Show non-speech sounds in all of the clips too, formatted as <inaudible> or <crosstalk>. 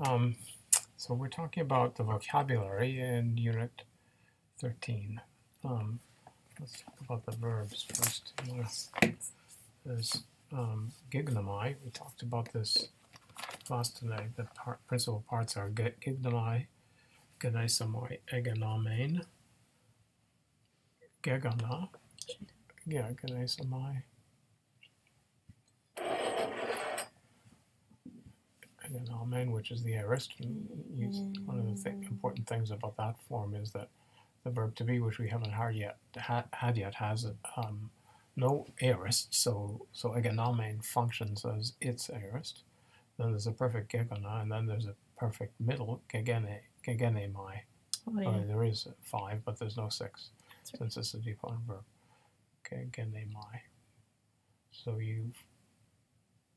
Um, so we're talking about the vocabulary in Unit 13. Um, let's talk about the verbs first. There's um, gignomai. We talked about this last today. The part, principal parts are gignomai, genesamoi, eganomain, gegana, yeah, which is the aorist. And one of the th important things about that form is that the verb to be, which we haven't had yet, ha had yet, has um, no aorist, so so eganomain functions as its aorist. Then there's a perfect gegana, and then there's a perfect middle, gegene, gegenemai. Oh, yeah. I mean, there is five, but there's no six, right. since it's a deponent verb. Gegenemai. So you've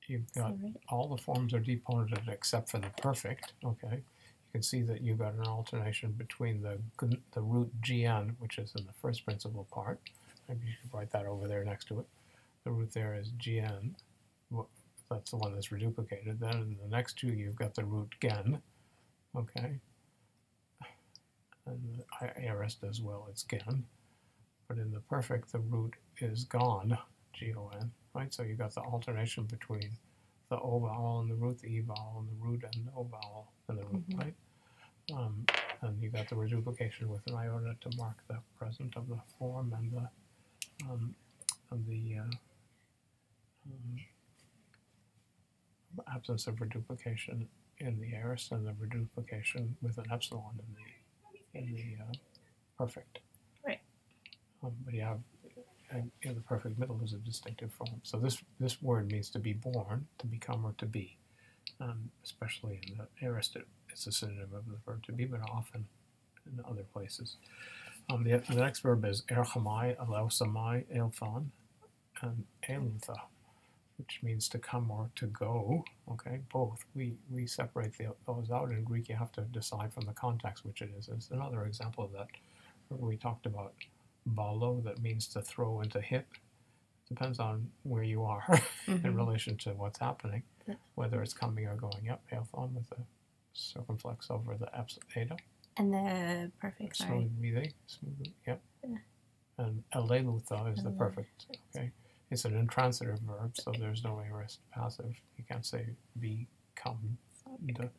you've got all the forms are deponented except for the perfect. Okay, you can see that you've got an alternation between the the root gn, which is in the first principal part. Maybe you should write that over there next to it. The root there is gn. That's the one that's reduplicated. Then in the next two, you've got the root gen. Okay, and the aorist as well. It's gen. But in the perfect, the root is gone. G-O-N right? So you've got the alternation between the O vowel and the root, the E vowel and the root, and the O vowel and the root, mm -hmm. right? Um, and you got the reduplication with an iota to mark the present of the form and the um, and the uh, um, absence of reduplication in the aorist and the reduplication with an epsilon in the in the uh, perfect. Right. Um, but you have in the perfect middle is a distinctive form. So this this word means to be born, to become, or to be. Um, especially in the aorist, it's a synonym of the verb to be, but often in other places. Um, the, the, next verb is erchomai, alausamai, elfan, and elutha, which means to come or to go. Okay, both. We we separate the, those out in Greek. You have to decide from the context which it is. It's another example of that. We talked about balo, that means to throw and to hit. Depends on where you are <laughs> mm-hmm. in relation to what's happening, whether it's coming or going up. Healthon with the circumflex over the eta. And the perfect. Smooth smooth, yep. Yeah. And alelutha is the perfect, okay. It's an intransitive verb, so there's no aorist passive. You can't say become, <laughs>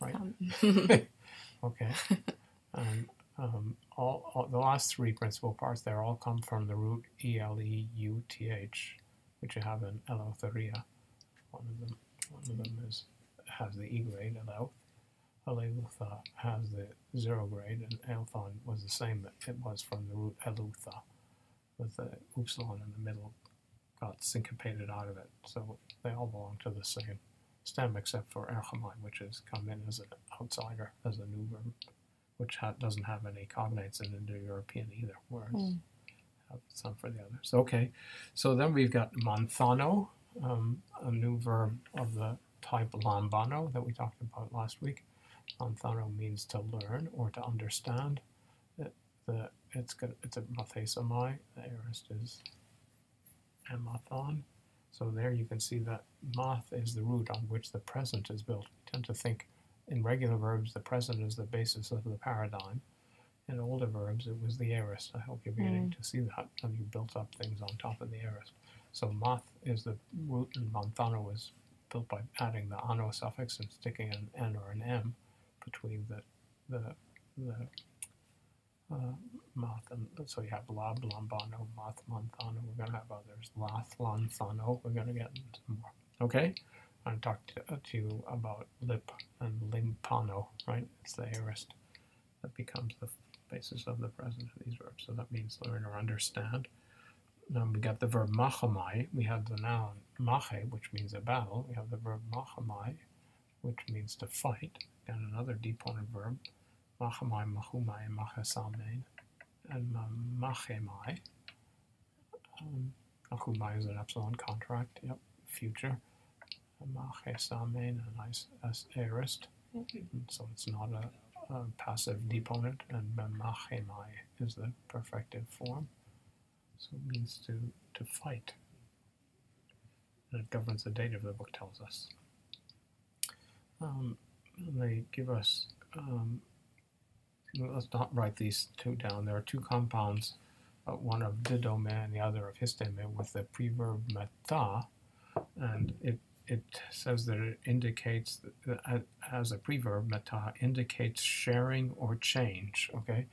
right? <laughs> okay. Um, um, all, all, the last three principal parts there all come from the root E-L-E-U-T-H, which you have in Eleutheria. One of them, one of them is has the E grade, Eleuth. Eleuth has the zero grade, and Elthon was the same. It was from the root Eleutha, with the upsilon in the middle got syncopated out of it. So they all belong to the same stem, except for Erchomai, which has come in as an outsider, as a new verb which ha doesn't have any cognates in Indo-European either, whereas mm. have some for the others. Okay, so then we've got manthano, um, a new verb of the type lambano that we talked about last week. Manthano means to learn or to understand. The, it's, got, it's a mathesamai, the aorist is amathon. So there you can see that math is the root on which the present is built. We tend to think in regular verbs, the present is the basis of the paradigm. In older verbs, it was the aorist. I hope you're beginning mm. to see that, and you built up things on top of the aorist. So math is the root, and manthano was built by adding the ano suffix and sticking an n or an m between the the the uh, math, and so you have lab, lambano, math, manthano. We're going to have others. Lath, lanthano. We're going to get into more. Okay. I talked to, you about lip and limpano, right? It's the aorist that becomes the basis of the present of these verbs. So that means learn or understand. Then we got the verb machamai. We have the noun mache, which means a battle. We have the verb machamai, which means to fight. And another deponent verb, machamai, machumai, machesamein, and machemai. Um, machumai is an epsilon contract. Yep, future. Machesamen as aorist. So it's not a, a, passive deponent, and memachemai is the perfective form. So it means to, to fight. And it governs the dative, the book tells us. um, they give us. Um, let's not write these two down. There are two compounds, uh, one of didome and the other of histeme, with the preverb meta, and it it says that it indicates that uh, as a preverb meta indicates sharing or change. Okay,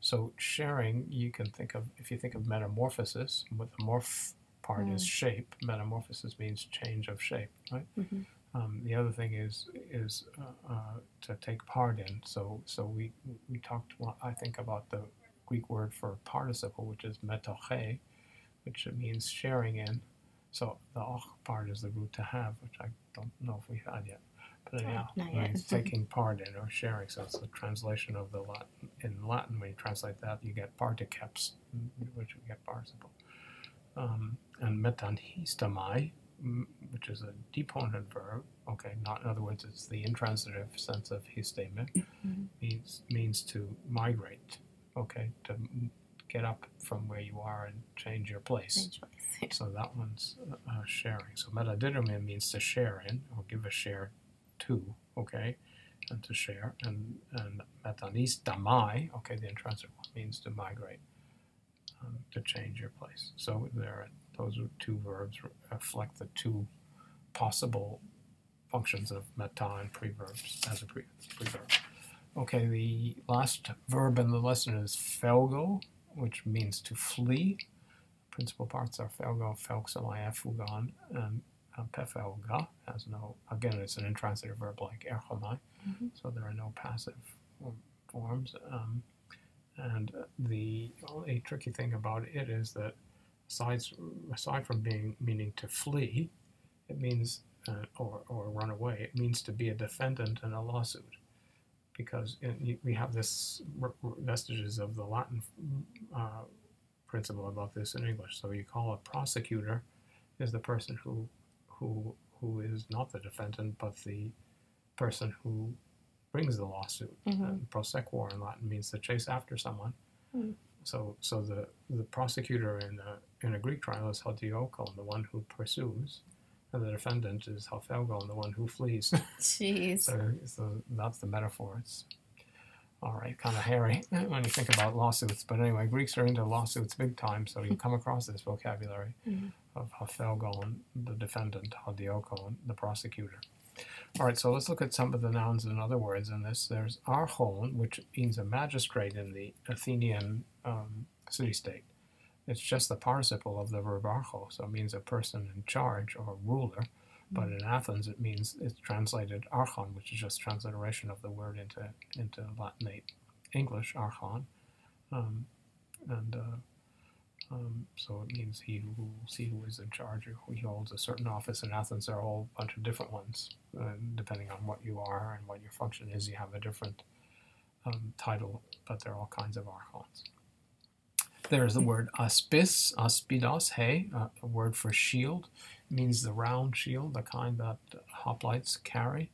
so sharing you can think of if you think of metamorphosis with the morph part is shape. Metamorphosis means change of shape, right? Mhm. Um, the other thing is is uh, uh, to take part in. So so we we talked I think about the Greek word for participle, which is metoche, which means sharing in. So the och part is the root to have, which I don't know if we had yet. But anyhow, not it yet. means <laughs> taking part in or sharing. So it's the translation of the Latin. In Latin, when you translate that, you get particeps, which you get participle. Um, and metanhistamai, which is a deponent verb. Okay, not in other words, it's the intransitive sense of histeme. Mhm. Means means to migrate. Okay, to get up from where you are and change your place. Change place. Yeah. So that one's uh, sharing. So metadidomi means to share in or give a share to. Okay, and to share. And and metanistamai. Okay, the intransitive one means to migrate, um, to change your place. So there, those are two verbs reflect the two possible functions of meta and preverbs as a pre- preverb. Okay, the last verb in the lesson is felgo, which means to flee. Principal parts are felgo, felxomai, fugon, and pefelga has no, again, it's an intransitive verb like erchomai, Mhm. so there are no passive forms. Um, and the only tricky thing about it is that aside, aside from being meaning to flee, it means, uh, or, or run away, it means to be a defendant in a lawsuit. Because in, we have this vestiges of the Latin uh, principle about this in English. So you call a prosecutor is the person who who who is not the defendant but the person who brings the lawsuit. Mhm. And prosequor in Latin means to chase after someone. Mm. So so the, the prosecutor in a in a Greek trial is hodiokon, the one who pursues, and the defendant is hophelgon, the one who flees. <laughs> <laughs> Jeez. So, so that's the metaphor. It's all right, kind of hairy <laughs> when you think about lawsuits. But anyway, Greeks are into lawsuits big time, so you come across this vocabulary Mhm. of hophelgon, the defendant, hodiokon, the prosecutor. All right, so let's look at some of the nouns and other words in this. There's archon, which means a magistrate in the Athenian um, city-state. It's just the participle of the verb archo, so it means a person in charge or ruler. But in Athens, it means it's translated archon, which is just transliteration of the word into into Latinate English archon, um, and uh, um, so it means he who rules, he who is in charge, or who he holds a certain office. In Athens, there are a whole bunch of different ones, uh, depending on what you are and what your function is. You have a different um, title, but there are all kinds of archons. There's the word aspis, aspidos, hey, uh, a word for shield means the round shield, the kind that hoplites carry.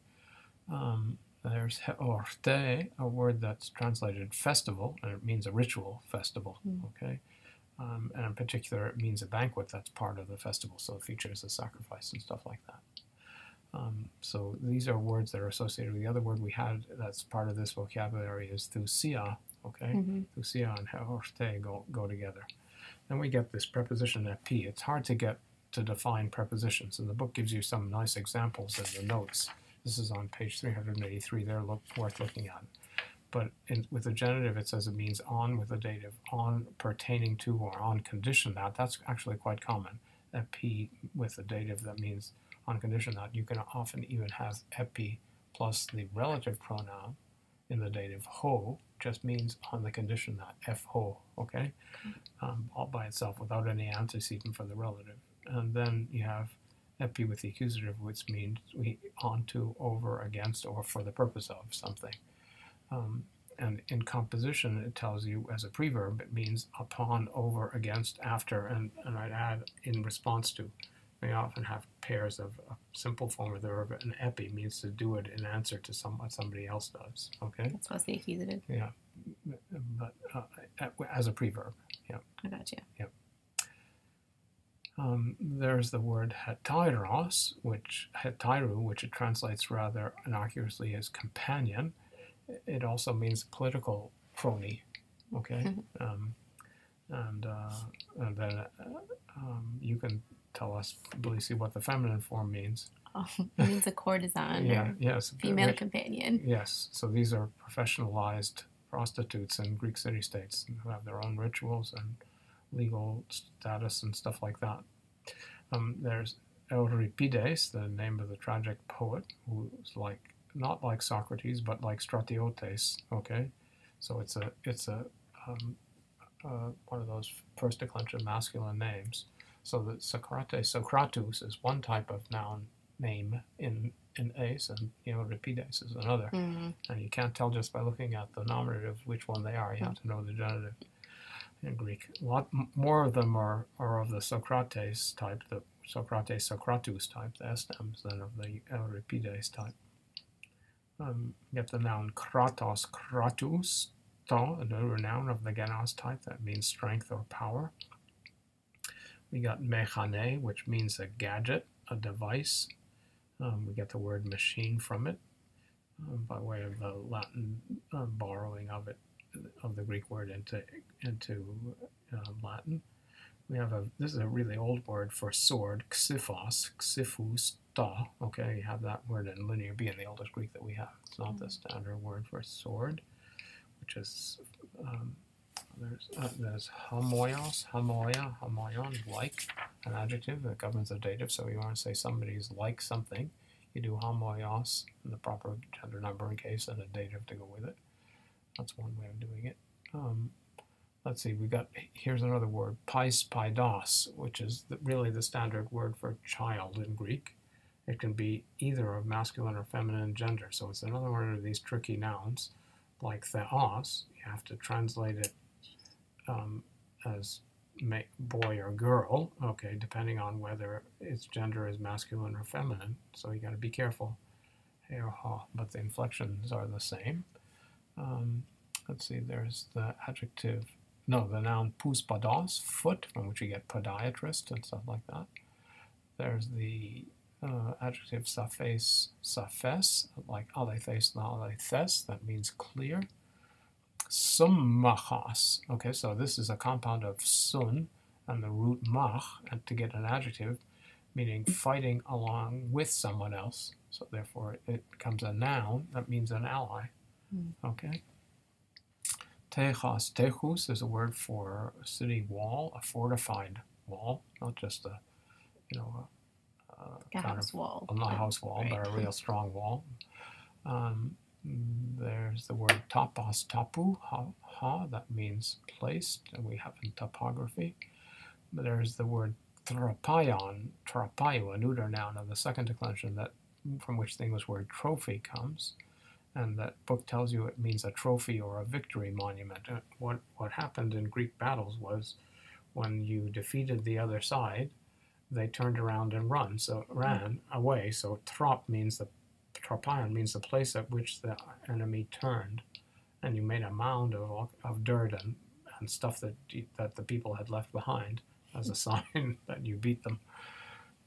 Um, there's heorte, a word that's translated festival, and it means a ritual festival. Mm. Okay, um, and in particular, it means a banquet that's part of the festival, so it features a sacrifice and stuff like that. Um, so these are words that are associated with the other word we had that's part of this vocabulary is thusia. Okay, Mhm. thusia and heorte go go together. Then we get this preposition epi. It's hard to get to define prepositions, and the book gives you some nice examples in the notes. This is on page 383. They're look, worth looking at. But in, with the genitive, it says it means on with the dative, on pertaining to or on condition that. That's actually quite common. Epi with the dative, that means on condition that. You can often even have epi plus the relative pronoun in the dative ho, just means on the condition that, f ho, okay? Um, all by itself without any antecedent for the relative. And then you have epi with the accusative, which means we on to, over, against, or for the purpose of something. Um, and in composition, it tells you as a preverb, it means upon, over, against, after, and, and I'd add in response to. We often have pairs of a simple form of the verb, and epi means to do it in answer to some, what somebody else does. Okay? That's what's the accusative. Yeah. But uh, as a preverb. Yeah. I got you. Um, there's the word hetairos, which hetairu, which it translates rather innocuously as companion. It also means political crony. Okay, <laughs> um, and, uh, and then uh, um, you can tell us, Lucy, what the feminine form means. Oh, it means a courtesan <laughs> Yeah, yes, female companion. Yes, so these are professionalized prostitutes in Greek city states who have their own rituals and legal status and stuff like that. Um, there's Euripides, the name of the tragic poet, who's like not like Socrates but like Stratiotes. Okay, so it's a it's a um, uh, one of those first declension masculine names. So that Socrates, Socratus is one type of noun name in in Ace, and Euripides is another Mm. and you can't tell just by looking at the nominative which one they are. You have to know the genitive in Greek. A lot more of them are, are of the Socrates type, the Socrates Socratus type, the estems, than of the Euripides type. Um, you get the noun kratos kratus, to, another noun of the genos type that means strength or power. We got mechane, which means a gadget, a device. Um, we get the word machine from it um, by way of the Latin uh, borrowing of it, of the Greek word into into uh, Latin. We have a this is a really old word for sword, xiphos, xyphus, ta. Okay, you have that word in Linear B in the oldest Greek that we have. It's not the standard word for sword, which is um, there's uh, there's homoios, homoia, homoion, like an adjective that governs a dative. So you want to say somebody's like something you do homoios in the proper gender number in case and a dative to go with it. That's one way of doing it. Um, let's see, we got here's another word, pais paidos, which is the, really the standard word for child in Greek. It can be either of masculine or feminine gender, so it's another one of these tricky nouns, like theos. You have to translate it um, as boy or girl, okay, depending on whether its gender is masculine or feminine. So you got to be careful. Hey or ha, but the inflections are the same. Um, let's see, there's the adjective, no, the noun pouspados, foot, from which you get podiatrist and stuff like that. There's the uh, adjective saphes, safes, like alethes alethes, that means clear. Summachos. Okay, so this is a compound of sun and the root mach, and to get an adjective, meaning fighting along with someone else. So therefore, it becomes a noun that means an ally. Mm. Okay. Techos, techus is a word for a city wall, a fortified wall, not just a, you know, a, a a kind of house wall. not a house wall, but a real strong wall. Um, there's the word topos tapu, ha, ha, that means placed, and we have in topography. There's the word trapayon, trapayu, a neuter noun of the second declension, that from which the English word trophy comes. And that book tells you it means a trophy or a victory monument. Uh, What, what happened in Greek battles was when you defeated the other side, they turned around and run, so ran away. So trop means the tropion means the place at which the enemy turned, and you made a mound of of dirt and, and stuff that that the people had left behind as a <laughs> sign that you beat them.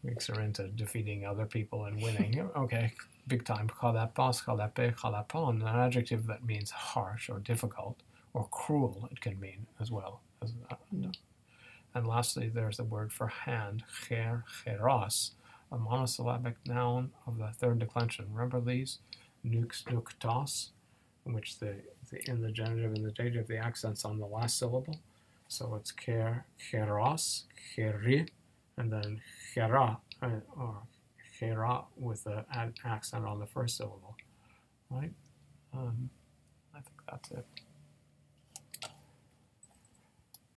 Greeks are into defeating other people and winning. <laughs> okay, big time. Chalapos, chalape, chalapon, an adjective that means harsh or difficult or cruel. It can mean as well as. Uh, and lastly, there's the word for hand, cher, cheros, a monosyllabic noun of the third declension. Remember these? Nux, nuktos, in which the, the in the genitive and the dative, the accent's on the last syllable. So it's cher, cheros, cheri, and then chera, uh, or chera with the ad- accent on the first syllable. Right? Um, I think that's it.